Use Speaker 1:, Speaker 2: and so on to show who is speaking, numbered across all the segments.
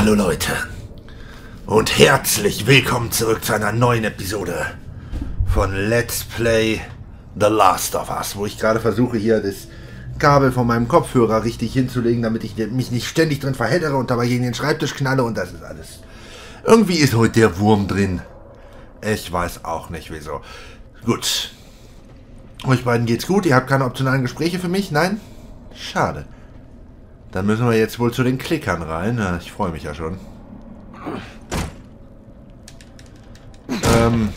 Speaker 1: Hallo Leute und herzlich willkommen zurück zu einer neuen Episode von Let's Play The Last of Us, wo ich gerade versuche hier das Kabel von meinem Kopfhörer richtig hinzulegen, damit ich mich nicht ständig drin verheddere und dabei gegen den Schreibtisch knalle und das ist alles. Irgendwie ist heute der Wurm drin. Ich weiß auch nicht wieso. Gut. Euch beiden geht's gut? Ihr habt keine optionalen Gespräche für mich? Nein? Schade. Dann müssen wir jetzt wohl zu den Klickern rein. Ich freue mich ja schon. Ähm,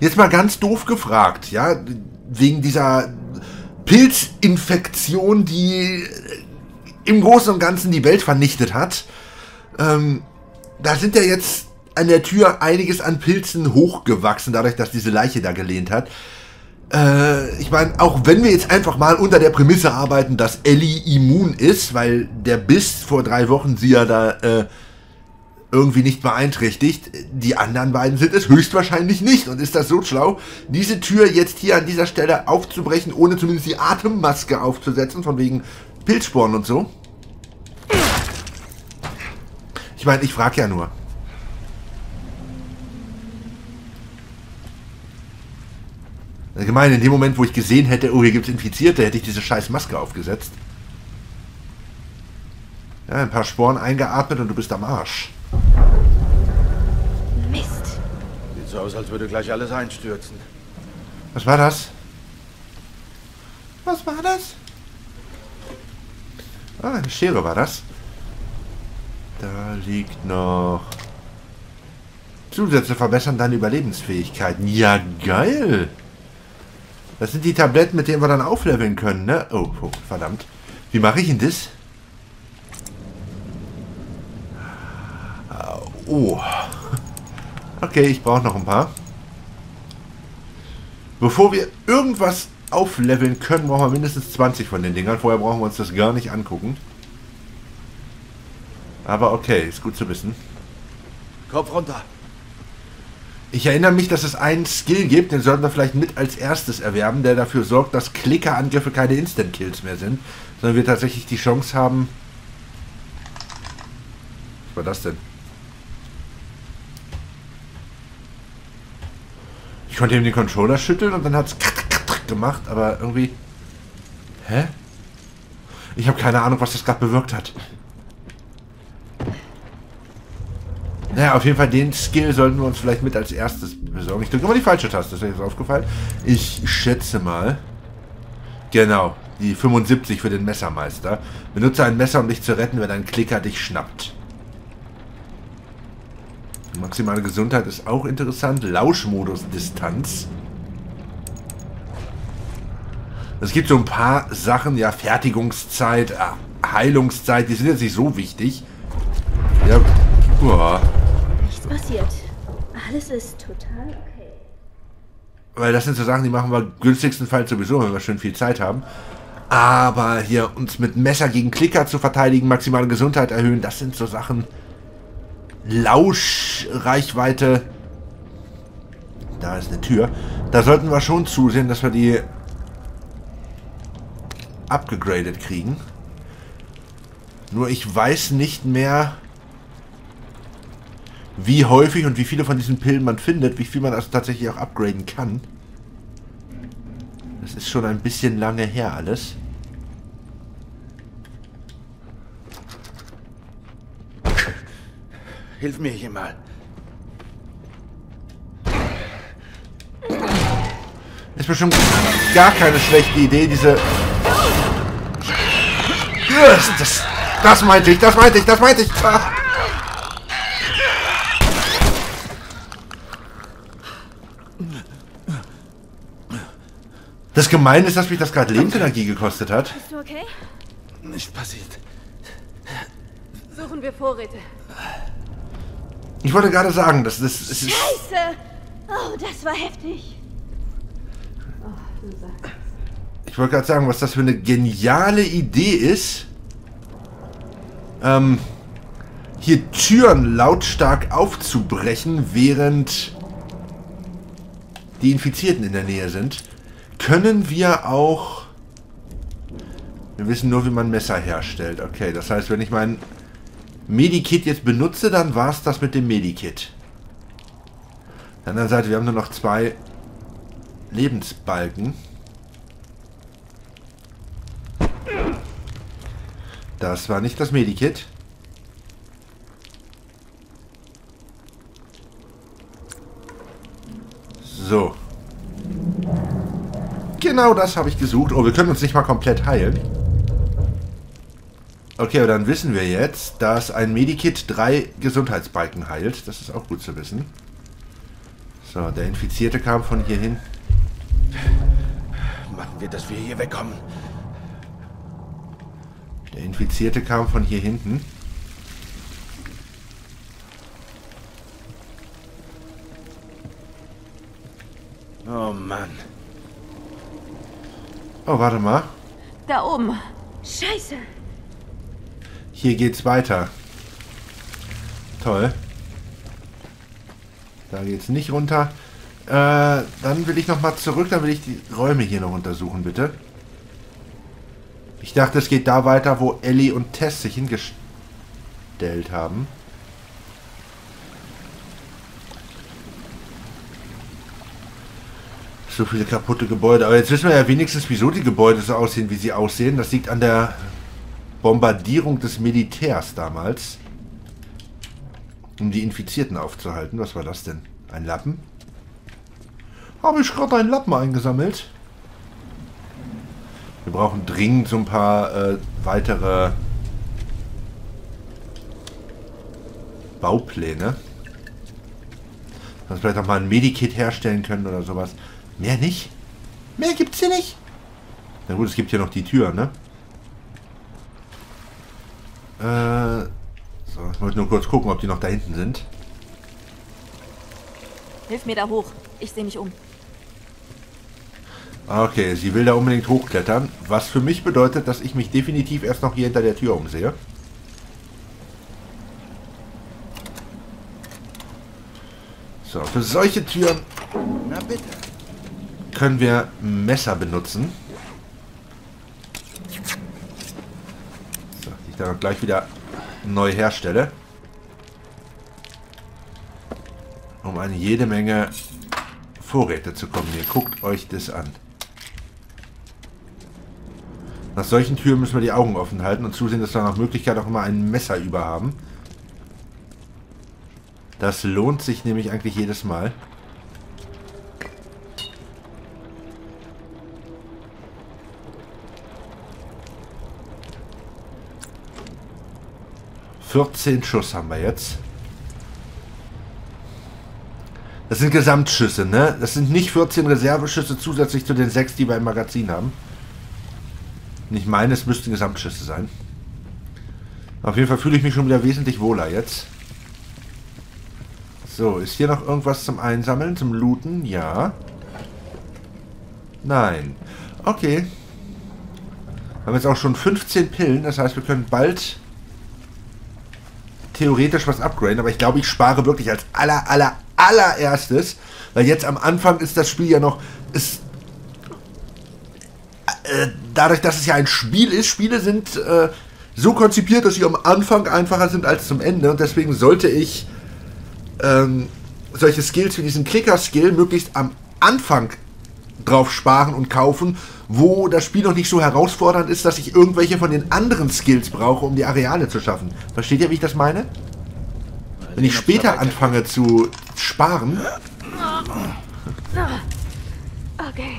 Speaker 1: jetzt mal ganz doof gefragt, ja, wegen dieser Pilzinfektion, die im Großen und Ganzen die Welt vernichtet hat. Ähm, da sind ja jetzt an der Tür einiges an Pilzen hochgewachsen, dadurch, dass diese Leiche da gelehnt hat. Äh, ich meine, auch wenn wir jetzt einfach mal unter der Prämisse arbeiten, dass Ellie immun ist, weil der Biss vor drei Wochen sie ja da äh, irgendwie nicht beeinträchtigt, die anderen beiden sind es höchstwahrscheinlich nicht. Und ist das so schlau, diese Tür jetzt hier an dieser Stelle aufzubrechen, ohne zumindest die Atemmaske aufzusetzen, von wegen Pilzsporen und so? Ich meine, ich frage ja nur. Gemein, in dem Moment, wo ich gesehen hätte, oh, hier gibt es Infizierte, hätte ich diese scheiß Maske aufgesetzt. Ja, ein paar Sporen eingeatmet und du bist am Arsch.
Speaker 2: Mist.
Speaker 3: Sieht so aus, als würde gleich alles einstürzen.
Speaker 1: Was war das? Was war das? Ah, eine Schere war das. Da liegt noch... Zusätze verbessern deine Überlebensfähigkeiten. Ja, geil. Das sind die Tabletten, mit denen wir dann aufleveln können, ne? Oh, oh verdammt. Wie mache ich denn das? Oh. Okay, ich brauche noch ein paar. Bevor wir irgendwas aufleveln können, brauchen wir mindestens 20 von den Dingern. Vorher brauchen wir uns das gar nicht angucken. Aber okay, ist gut zu wissen.
Speaker 3: Kopf runter.
Speaker 1: Ich erinnere mich, dass es einen Skill gibt, den sollten wir vielleicht mit als erstes erwerben, der dafür sorgt, dass Klickerangriffe keine Instant-Kills mehr sind, sondern wir tatsächlich die Chance haben... Was war das denn? Ich konnte eben den Controller schütteln und dann hat es gemacht, aber irgendwie... Hä? Ich habe keine Ahnung, was das gerade bewirkt hat. Naja, auf jeden Fall den Skill sollten wir uns vielleicht mit als erstes besorgen. Ich drücke immer die falsche Taste, ist mir jetzt aufgefallen. Ich schätze mal. Genau, die 75 für den Messermeister. Benutze ein Messer, um dich zu retten, wenn ein Klicker dich schnappt. Maximale Gesundheit ist auch interessant. Lauschmodus Distanz. Es gibt so ein paar Sachen, ja, Fertigungszeit, äh, Heilungszeit, die sind jetzt nicht so wichtig. Ja, uah
Speaker 2: passiert. Alles ist total okay.
Speaker 1: Weil das sind so Sachen, die machen wir günstigstenfalls sowieso, wenn wir schön viel Zeit haben. Aber hier uns mit Messer gegen Klicker zu verteidigen, maximale Gesundheit erhöhen, das sind so Sachen. Lauschreichweite. Da ist eine Tür. Da sollten wir schon zusehen, dass wir die abgegradet kriegen. Nur ich weiß nicht mehr, wie häufig und wie viele von diesen Pillen man findet, wie viel man also tatsächlich auch upgraden kann. Das ist schon ein bisschen lange her alles.
Speaker 3: Hilf mir hier mal.
Speaker 1: Ist bestimmt gar keine schlechte Idee, diese... Das, das meinte ich, das meinte ich, das meinte ich. Ah. Das Gemeine ist, dass mich das gerade Lebensenergie gekostet hat.
Speaker 2: Bist du okay?
Speaker 3: Nicht passiert.
Speaker 2: Suchen wir Vorräte.
Speaker 1: Ich wollte gerade sagen, dass das... das
Speaker 2: Scheiße! Oh, das war heftig. Oh, du sagst.
Speaker 1: Ich wollte gerade sagen, was das für eine geniale Idee ist. Ähm, hier Türen lautstark aufzubrechen, während die Infizierten in der Nähe sind können wir auch... Wir wissen nur, wie man Messer herstellt. Okay, das heißt, wenn ich mein Medikit jetzt benutze, dann war es das mit dem Medikit. Auf der anderen Seite, wir haben nur noch zwei Lebensbalken. Das war nicht das Medikit. So. Genau das habe ich gesucht. Oh, wir können uns nicht mal komplett heilen. Okay, aber dann wissen wir jetzt, dass ein Medikit drei Gesundheitsbalken heilt. Das ist auch gut zu wissen. So, der Infizierte kam von hier hin.
Speaker 3: Machen wir, dass wir hier wegkommen.
Speaker 1: Der Infizierte kam von hier hinten.
Speaker 3: Oh,
Speaker 1: warte mal.
Speaker 2: Da oben. Scheiße.
Speaker 1: Hier geht's weiter. Toll. Da geht's nicht runter. Äh, dann will ich noch mal zurück, dann will ich die Räume hier noch untersuchen, bitte. Ich dachte, es geht da weiter, wo Ellie und Tess sich hingestellt haben. So viele kaputte Gebäude. Aber jetzt wissen wir ja wenigstens, wieso die Gebäude so aussehen, wie sie aussehen. Das liegt an der Bombardierung des Militärs damals. Um die Infizierten aufzuhalten. Was war das denn? Ein Lappen? Habe ich gerade einen Lappen eingesammelt? Wir brauchen dringend so ein paar äh, weitere Baupläne. Dass wir vielleicht noch mal ein Medikit herstellen können oder sowas. Mehr nicht? Mehr gibt's hier nicht? Na gut, es gibt hier noch die Tür, ne? Äh, so, ich wollte nur kurz gucken, ob die noch da hinten sind.
Speaker 2: Hilf mir da hoch. Ich sehe mich um.
Speaker 1: Okay, sie will da unbedingt hochklettern, was für mich bedeutet, dass ich mich definitiv erst noch hier hinter der Tür umsehe. So, für solche Türen
Speaker 3: Na bitte.
Speaker 1: Können wir Messer benutzen. So, die ich dann gleich wieder neu herstelle. Um an jede Menge Vorräte zu kommen. Hier, guckt euch das an. Nach solchen Türen müssen wir die Augen offen halten und zusehen, dass wir nach Möglichkeit auch immer ein Messer über haben. Das lohnt sich nämlich eigentlich jedes Mal. Vierzehn Schuss haben wir jetzt. Das sind Gesamtschüsse, ne? Das sind nicht 14 Reserveschüsse zusätzlich zu den 6, die wir im Magazin haben. Und ich meine, es müssten Gesamtschüsse sein. Auf jeden Fall fühle ich mich schon wieder wesentlich wohler jetzt. So, ist hier noch irgendwas zum Einsammeln, zum Looten? Ja. Nein. Okay. Wir haben jetzt auch schon 15 Pillen, das heißt, wir können bald theoretisch was upgraden, aber ich glaube, ich spare wirklich als aller, aller, allererstes, weil jetzt am Anfang ist das Spiel ja noch, ist, äh, dadurch, dass es ja ein Spiel ist, Spiele sind äh, so konzipiert, dass sie am Anfang einfacher sind als zum Ende und deswegen sollte ich ähm, solche Skills wie diesen Clicker-Skill möglichst am Anfang drauf sparen und kaufen, wo das Spiel noch nicht so herausfordernd ist, dass ich irgendwelche von den anderen Skills brauche, um die Areale zu schaffen. Versteht ihr, wie ich das meine? Wenn ich später anfange zu sparen,
Speaker 2: Okay.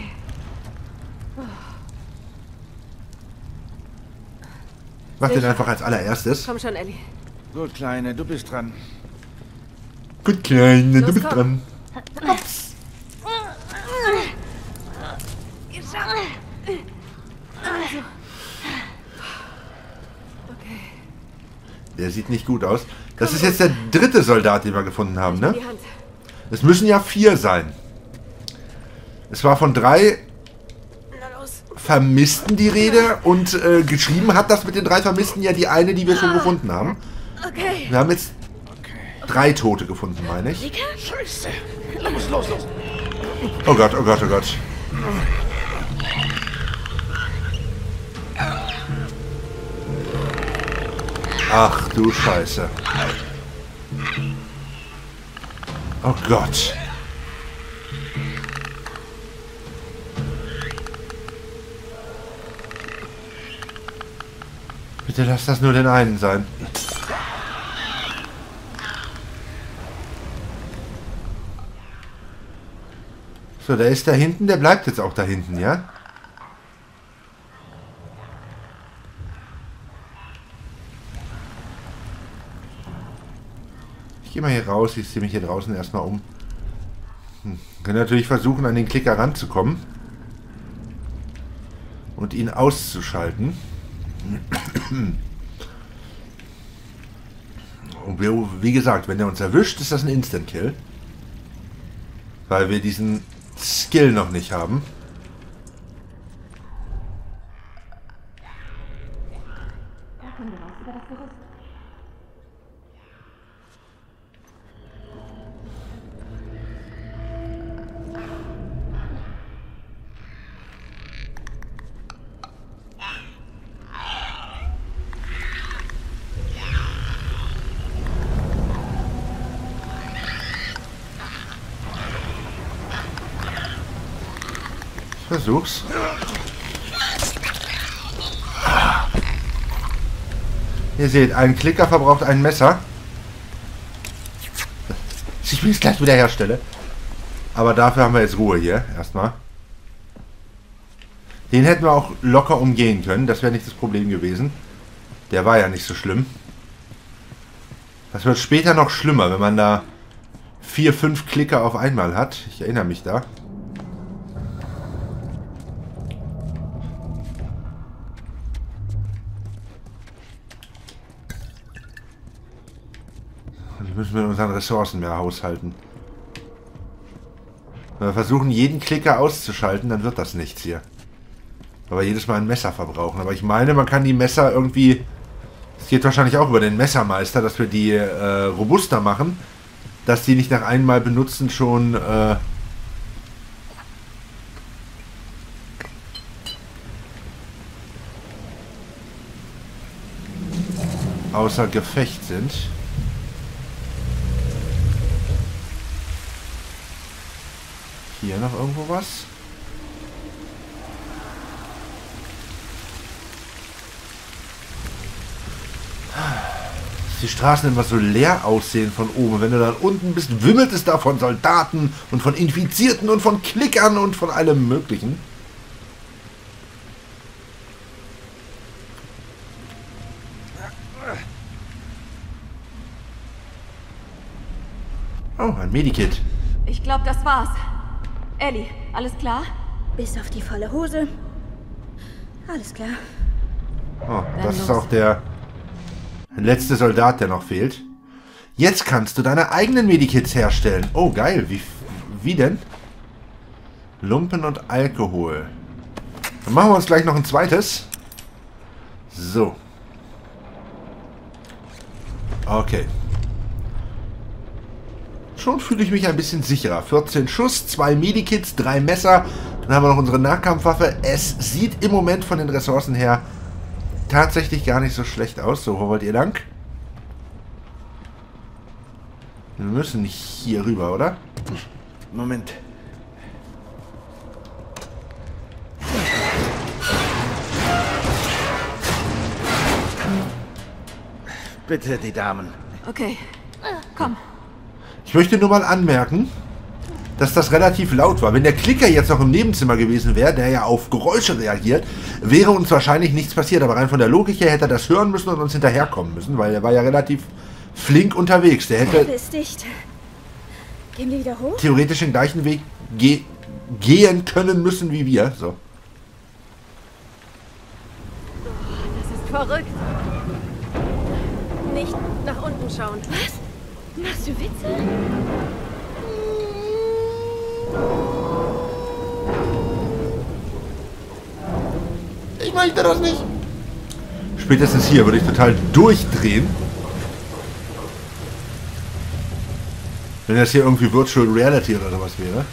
Speaker 1: macht den einfach als allererstes.
Speaker 2: Komm schon, Ellie.
Speaker 3: Gut, Kleine, du bist dran.
Speaker 1: Gut, Kleine, du bist
Speaker 2: komm.
Speaker 1: dran.
Speaker 2: Okay.
Speaker 1: Der sieht nicht gut aus. Das ist jetzt der dritte Soldat, den wir gefunden haben, ne? Es müssen ja vier sein. Es war von drei. Vermissten die Rede und äh, geschrieben hat das mit den drei Vermissten ja die eine, die wir schon gefunden haben.
Speaker 2: Okay.
Speaker 1: Wir haben jetzt drei Tote gefunden, meine ich.
Speaker 3: Scheiße. Los, los, los.
Speaker 1: Oh Gott, oh Gott, oh Gott. Ach du Scheiße. Oh Gott. Bitte lass das nur den einen sein. So, der ist da hinten, der bleibt jetzt auch da hinten, ja? Gehe mal hier raus, ich ziehe mich hier draußen erstmal um. Hm. Können natürlich versuchen, an den Klicker ranzukommen. Und ihn auszuschalten. Und wie gesagt, wenn er uns erwischt, ist das ein Instant-Kill. Weil wir diesen Skill noch nicht haben. Versuch's. Ihr seht, ein Klicker verbraucht ein Messer. Ich will es gleich wieder herstelle. Aber dafür haben wir jetzt Ruhe hier. Erstmal. Den hätten wir auch locker umgehen können. Das wäre nicht das Problem gewesen. Der war ja nicht so schlimm. Das wird später noch schlimmer, wenn man da vier, fünf Klicker auf einmal hat. Ich erinnere mich da. Müssen wir mit unseren Ressourcen mehr haushalten. Wenn wir versuchen, jeden Klicker auszuschalten, dann wird das nichts hier. Aber jedes Mal ein Messer verbrauchen. Aber ich meine, man kann die Messer irgendwie... Es geht wahrscheinlich auch über den Messermeister, dass wir die äh, robuster machen. Dass die nicht nach einmal benutzen schon... Äh, außer Gefecht sind. Hier noch irgendwo was? die Straßen immer so leer aussehen von oben. Wenn du dann unten bist, wimmelt es da von Soldaten und von Infizierten und von Klickern und von allem Möglichen. Oh, ein Medikit.
Speaker 2: Ich glaube, das war's. Ellie, alles klar?
Speaker 4: Bis auf die volle Hose. Alles klar.
Speaker 1: Oh, das ist auch der letzte Soldat, der noch fehlt. Jetzt kannst du deine eigenen Medikits herstellen. Oh, geil. Wie, wie denn? Lumpen und Alkohol. Dann machen wir uns gleich noch ein zweites. So. Okay. Schon fühle ich mich ein bisschen sicherer. 14 Schuss, 2 Medikits, 3 Messer. Dann haben wir noch unsere Nahkampfwaffe. Es sieht im Moment von den Ressourcen her tatsächlich gar nicht so schlecht aus. So, wo wollt ihr lang? Wir müssen hier rüber, oder?
Speaker 3: Moment. Bitte, die Damen.
Speaker 2: Okay. Komm.
Speaker 1: Ich möchte nur mal anmerken, dass das relativ laut war. Wenn der Klicker jetzt noch im Nebenzimmer gewesen wäre, der ja auf Geräusche reagiert, wäre uns wahrscheinlich nichts passiert. Aber rein von der Logik her hätte er das hören müssen und uns hinterherkommen müssen, weil er war ja relativ flink unterwegs. Der hätte
Speaker 4: ist dicht. Gehen wir wieder hoch?
Speaker 1: theoretisch den gleichen Weg ge gehen können müssen wie wir. So.
Speaker 2: Das ist verrückt. Nicht nach unten schauen.
Speaker 4: Was? Machst du Witze?
Speaker 1: Ich möchte das nicht. Spätestens hier würde ich total durchdrehen. Wenn das hier irgendwie Virtual Reality oder sowas wäre.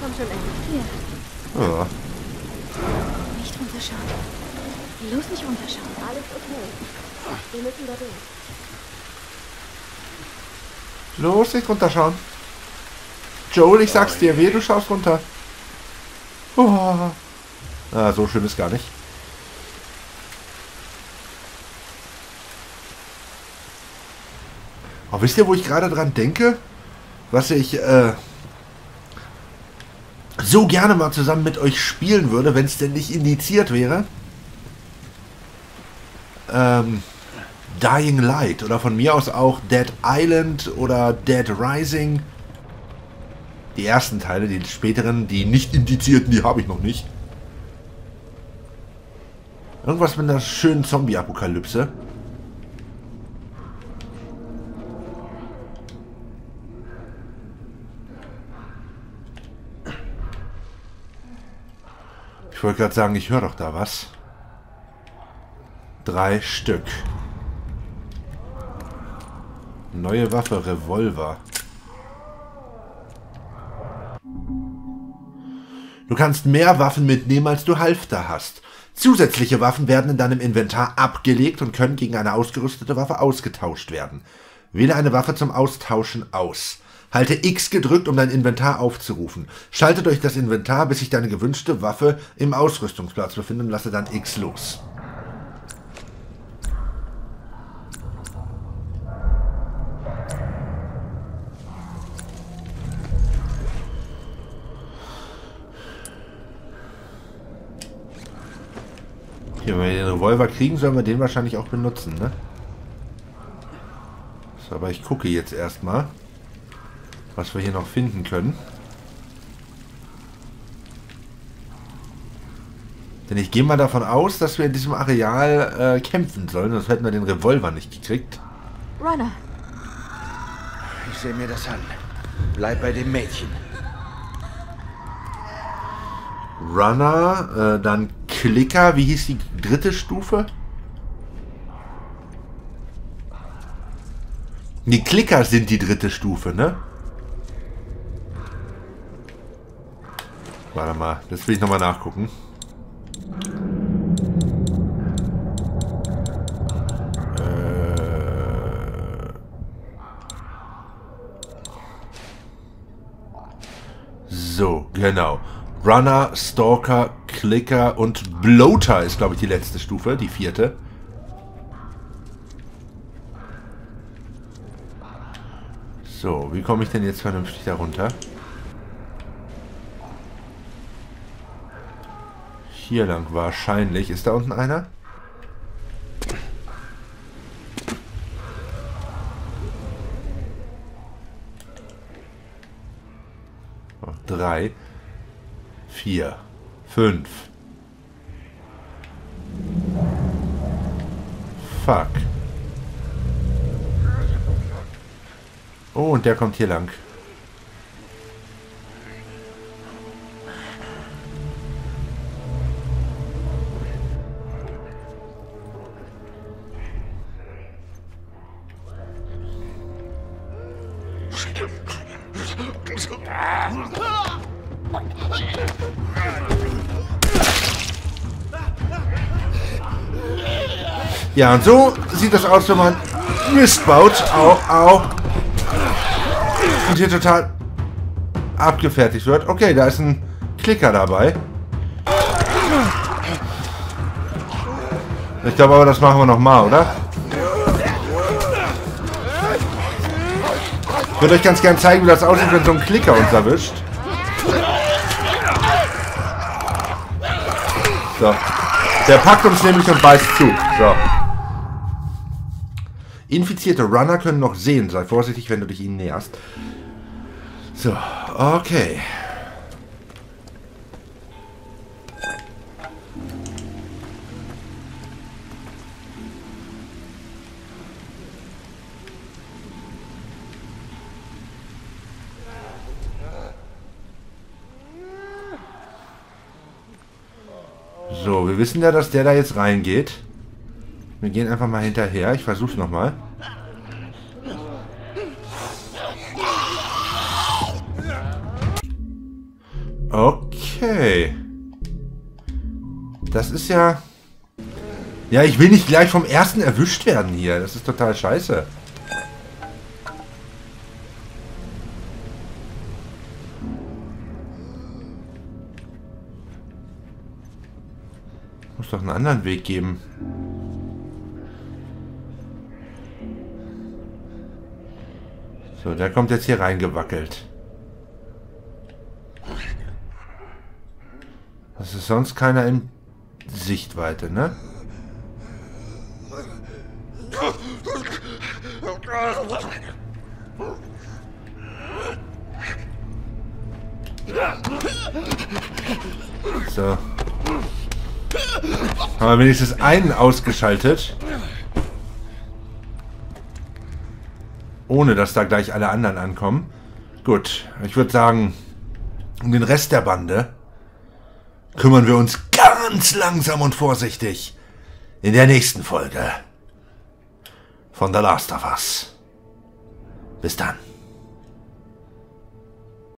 Speaker 2: Komm schon, Ellie.
Speaker 1: Ja.
Speaker 4: Nicht runterschauen. Los nicht runterschauen.
Speaker 2: Alles okay. Wir müssen da durch.
Speaker 1: Los, nicht runterschauen. Joel, ich sag's dir, weh, du schaust runter. Oh. Ah, so schlimm ist gar nicht. Aber wisst ihr, wo ich gerade dran denke? Was ich äh, so gerne mal zusammen mit euch spielen würde, wenn es denn nicht indiziert wäre. Ähm, Dying Light oder von mir aus auch Dead Island oder Dead Rising. Die ersten Teile, die späteren, die nicht indizierten, die habe ich noch nicht. Irgendwas mit einer schönen Zombie-Apokalypse. Ich wollte gerade sagen, ich höre doch da was. Drei Stück. Neue Waffe, Revolver. Du kannst mehr Waffen mitnehmen, als du Halfter hast. Zusätzliche Waffen werden in deinem Inventar abgelegt und können gegen eine ausgerüstete Waffe ausgetauscht werden. Wähle eine Waffe zum Austauschen aus. Halte X gedrückt, um dein Inventar aufzurufen. Schalte durch das Inventar, bis sich deine gewünschte Waffe im Ausrüstungsplatz befindet und lasse dann X los. Hier, wenn wir den Revolver kriegen, sollen wir den wahrscheinlich auch benutzen, ne? So, aber ich gucke jetzt erstmal, was wir hier noch finden können. Denn ich gehe mal davon aus, dass wir in diesem Areal äh, kämpfen sollen, sonst hätten wir den Revolver nicht gekriegt.
Speaker 2: Runner,
Speaker 3: Ich sehe mir das an. Bleib bei dem Mädchen.
Speaker 1: Runner, äh, dann Klicker, wie hieß die dritte Stufe? Die Klicker sind die dritte Stufe, ne? Warte mal, das will ich nochmal nachgucken. Äh. So, genau. Runner, Stalker, Clicker und Bloater ist, glaube ich, die letzte Stufe, die vierte. So, wie komme ich denn jetzt vernünftig darunter? Hier lang wahrscheinlich. Ist da unten einer? Oh, Drei vier, fünf. Fuck. Oh, und der kommt hier lang. Ja, und so sieht das aus, wenn man Mist baut. Au, au. Und hier total abgefertigt wird. Okay, da ist ein Klicker dabei. Ich glaube aber, das machen wir nochmal, oder? Ich würde euch ganz gern zeigen, wie das aussieht, wenn so ein Klicker uns erwischt. So. Der packt uns nämlich und beißt zu. So. Infizierte Runner können noch sehen. Sei vorsichtig, wenn du dich ihnen näherst. So, okay. So, wir wissen ja, dass der da jetzt reingeht. Wir gehen einfach mal hinterher. Ich versuche nochmal. Okay. Das ist ja... Ja, ich will nicht gleich vom ersten erwischt werden hier. Das ist total scheiße. Muss doch einen anderen Weg geben. So, der kommt jetzt hier reingewackelt. Das ist sonst keiner in Sichtweite, ne? So. Haben wir wenigstens einen ausgeschaltet. Ohne, dass da gleich alle anderen ankommen. Gut, ich würde sagen, um den Rest der Bande kümmern wir uns ganz langsam und vorsichtig in der nächsten Folge von The Last of Us. Bis dann.